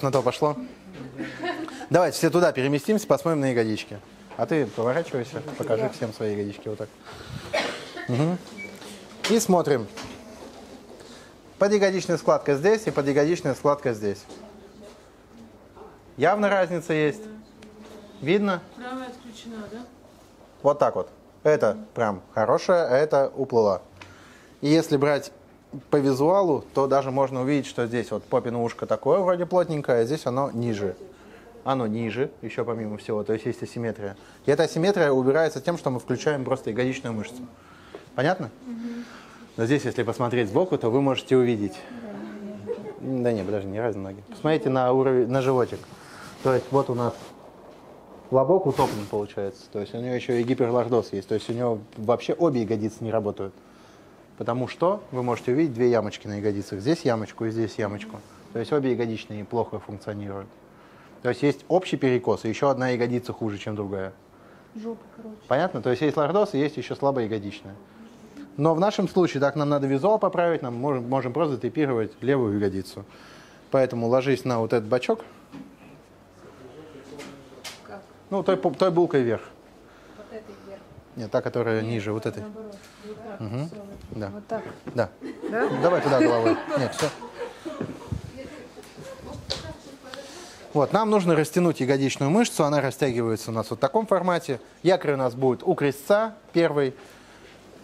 На то пошло. Давайте все туда переместимся, посмотрим на ягодички. А ты поворачивайся, покажи всем свои ягодички вот так. Мгм. И смотрим. Подягодичная складка здесь и подягодичная складка здесь. Явно разница есть. Видно? Правая отключена, да? Вот так вот. Это прям хорошая, а это уплыла. И если брать по визуалу, то даже можно увидеть, что здесь вот попино ушко такое вроде плотненькое, а здесь оно ниже. Оно ниже, еще помимо всего, то есть есть асимметрия. И эта асимметрия убирается тем, что мы включаем просто ягодичную мышцу. Понятно? Но здесь, если посмотреть сбоку, то вы можете увидеть. Да не, подожди, не разные ноги. Посмотрите на уровень, на животик. То есть вот у нас лобок утоплен получается. То есть у него еще и гиперлордоз есть. То есть у него вообще обе ягодицы не работают. Потому что вы можете увидеть две ямочки на ягодицах. Здесь ямочку и здесь ямочку. То есть обе ягодичные плохо функционируют. То есть есть общий перекос, и еще одна ягодица хуже, чем другая. Жопа, короче. Понятно? То есть есть лордоз и есть еще слабая ягодичная. Но в нашем случае, так нам надо визуал поправить, нам можем, можем просто типировать левую ягодицу. Поэтому ложись на вот этот бачок. Как? Ну, той, той булкой вверх. Вот этой вверх. Нет, та, которая ниже вот этой. Наоборот. Вот так. Всё, вот, Да. вот так. Да. Да? Давай туда головой. Нет, все. Вот, нам нужно растянуть ягодичную мышцу, она растягивается у нас вот в таком формате. Якорь у нас будет у крестца первый,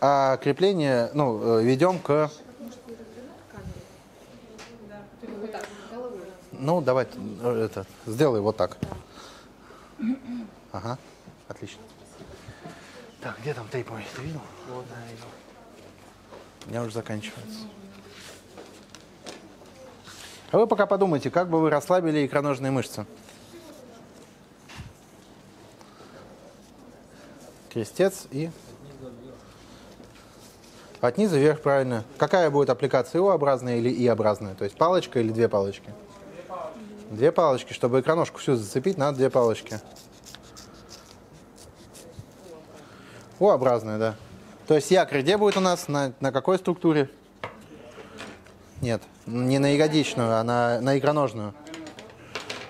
а крепление, ну, э, ведем к, ну, давай, э, это, сделай вот так. Ага, отлично. Так, где там тейп мой? Ты видел? Вот, да, видел. У меня уже заканчивается. А вы пока подумайте, как бы вы расслабили икроножные мышцы. Крестец и... От низа вверх, правильно. Какая будет аппликация, У-образная или И-образная? То есть палочка или две палочки? Две палочки. Чтобы икроножку всю зацепить, надо две палочки. У-образная, да. То есть якорь где будет у нас? На, на какой структуре? Нет, не на ягодичную, а на, на икроножную.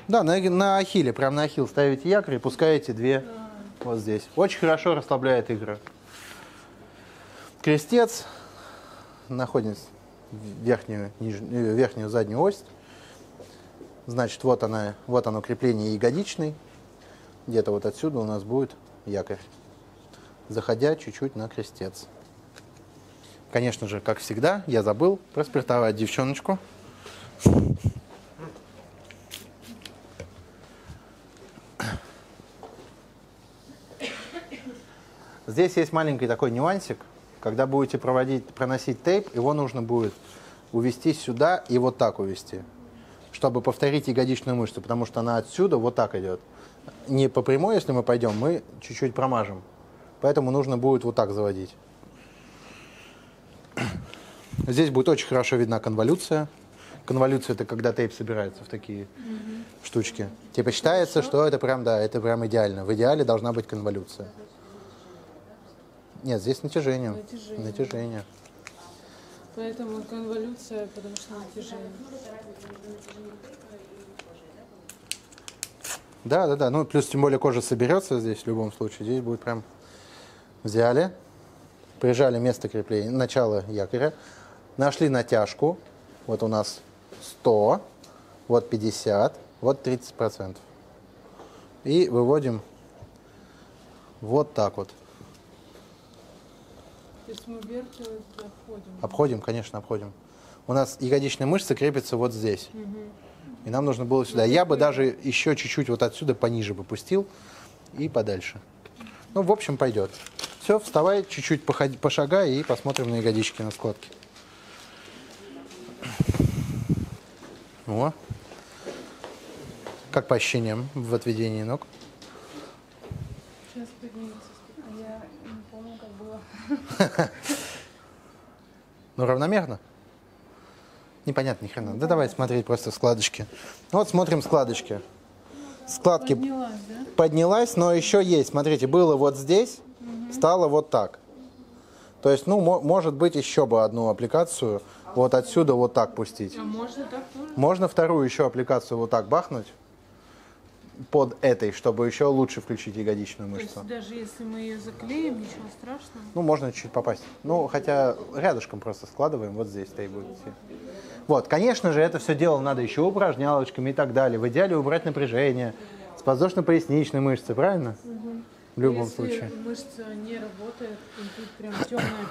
Да, на, на ахилле, прям на ахилл ставите якорь и пускаете две вот здесь. Очень хорошо расслабляет икры. Крестец. Находим верхнюю, нижнюю, верхнюю заднюю ось. Значит, вот, она, вот оно крепление ягодичной. Где-то вот отсюда у нас будет якорь. Заходя чуть-чуть на крестец. Конечно же, как всегда, я забыл проспиртовать девчоночку. Здесь есть маленький такой нюансик. Когда будете проводить, проносить тейп, его нужно будет увести сюда и вот так увести, чтобы повторить ягодичную мышцу, потому что она отсюда вот так идет. Не по прямой, если мы пойдем, мы чуть-чуть промажем. Поэтому нужно будет вот так заводить. Здесь будет очень хорошо видна конволюция. Конволюция это когда тейп собирается в такие штучки. Типа считается, что это прям, да, это прям идеально. В идеале должна быть конволюция. Нет, здесь натяжение. Натяжение. Натяжение. Поэтому конволюция, потому что натяжение. Да, да, да. Ну, плюс тем более кожа соберется здесь в любом случае. Здесь будет прям взяли, прижали место крепления, начало якоря, нашли натяжку. Вот у нас 100, вот 50, вот 30 процентов. И выводим вот так вот. То есть мы вверх и заходим. Обходим, конечно, обходим. У нас ягодичная мышца крепится вот здесь. И нам нужно было сюда. Я бы даже еще чуть-чуть вот отсюда пониже бы пустил и подальше. Ну, в общем, пойдет. Все, вставай, чуть-чуть походи, пошагай и посмотрим на ягодички на складке. О. Как по ощущениям в отведении ног? Сейчас поднимется. А я не помню, как было. Ну, равномерно? Непонятно ни хрена. Да давай смотреть просто складочки. Вот смотрим складочки. Складки Поднялась, да? поднялась, но еще есть. Смотрите, было вот здесь, стало вот так. То есть, ну, мо- может быть, еще бы одну аппликацию вот отсюда вот так пустить. А можно так тоже? Можно вторую еще аппликацию вот так бахнуть под этой, чтобы еще лучше включить ягодичную То мышцу. есть даже если мы ее заклеим, ничего страшного. Ну, можно чуть-чуть попасть. Ну, хотя рядышком просто складываем, вот здесь-то и будет идти. Вот, конечно же, это все дело надо еще упражнялочками и так далее. В идеале убрать напряжение с подвздошно-поясничной мышцы, правильно? В любом если случае. мышца не работает, и тут прям темная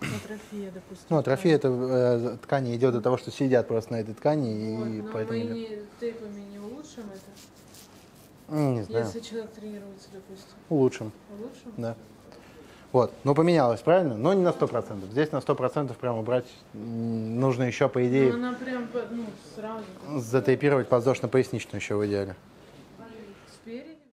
атрофия, допустим. Ну, атрофия это э, ткани идет от того, что сидят просто на этой ткани, Вот, и но поэтому... мы не, тейпами не улучшим это, М, Не знаю. если человек тренируется, допустим. Улучшим, Улучшим? да. Вот, ну поменялось, правильно? Но не на 100%. Здесь на 100% прям убрать нужно еще, по Ну, идее, она прям, ну, сразу. затейпировать подвздошно-поясничную еще в идеале.